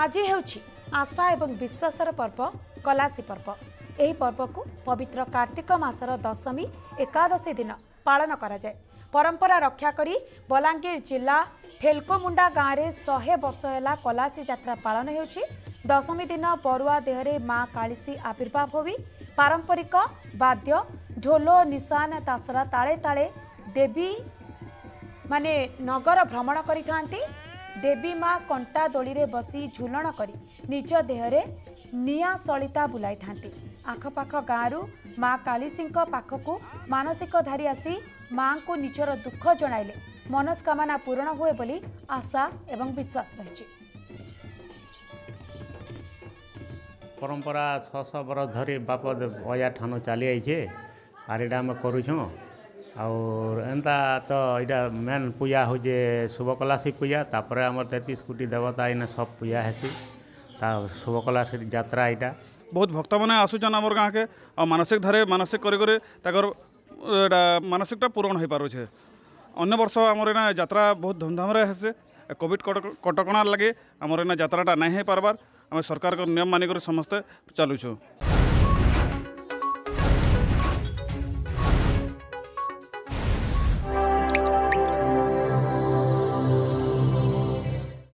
ଆଜି ହେଉଛି ଆଶା ଏବଂ ବିଶ୍ୱାସର ପର୍ବ କଲାସି ପର୍ବ। ଏହି ପର୍ବକୁ ପବିତ୍ର କାର୍ତ୍ତିକ ମାସର ଦଶମୀ ଏକାଦଶୀ ଦିନ ପାଳନ କରାଯାଏ। ପରମ୍ପରା ରକ୍ଷା କରି ବଲାଙ୍ଗୀର ଜିଲ୍ଲା ଠେଲକୋମୁଣ୍ଡା ଗାଁରେ ଶହେ ବର୍ଷ ହେଲା କଲାସି ଯାତ୍ରା ପାଳନ ହେଉଛି। ଦଶମୀ ଦିନ ବରୁଆ ଦେହରେ ମା କାଳିସୀ ଆବିର୍ଭାବ ହୋଇ ପାରମ୍ପରିକ ବାଦ୍ୟ ଢୋଲ ନିଶାନ ତାସରା ତାଳେ ତାଳେ ଦେବୀ ମାନେ ନଗର ଭ୍ରମଣ କରିଥାନ୍ତି। ଦେବୀ ମା କଣ୍ଟା ଦୋଳିରେ ବସି ଝୁଲଣ କରି ନିଜ ଦେହରେ ନିଆଁ ସଳିତା ବୁଲାଇଥାନ୍ତି। ଆଖପାଖ ଗାଁରୁ ମା କାଳିସୀଙ୍କ ପାଖକୁ ମାନସିକଧାରୀ ଆସି ମାଙ୍କୁ ନିଜର ଦୁଃଖ ଜଣାଇଲେ। ମନସ୍କାମନା ପୂରଣ ହୁଏ ବୋଲି ଆଶା ଏବଂ ବିଶ୍ୱାସ ରହିଛି। ପରମ୍ପରା ଛଅଶହ ବରଷ ଧରି ବାପ ଅଜା ଠାନୁ ଚାଲି ଆଇଛେ। ଆର୍ ଏଇଟା ଆମେ କରୁଛୁଁ। और एंता तो यहाँ मेन पूजा हो जे शुभकलासी पूजा तापर आम तेतीस कोटी देवता इन्हें सब पूजा हेसी शुभकलासी जत्रा यहाँ बहुत भक्त मैंने आसुचन आम गाँ के आ मानसिक धारे मानसिक कर मानसिकटा पूरण हो पारे अन्य बर्ष आमर इना जत्रा बहुत धूमधाम हेसे কোভিড কটকণা লাগে আমার এনে যাত্রাটা নাই হয়ে পারবার আমি সরকার নিয়ম মানিকরে সমস্তে চালুছু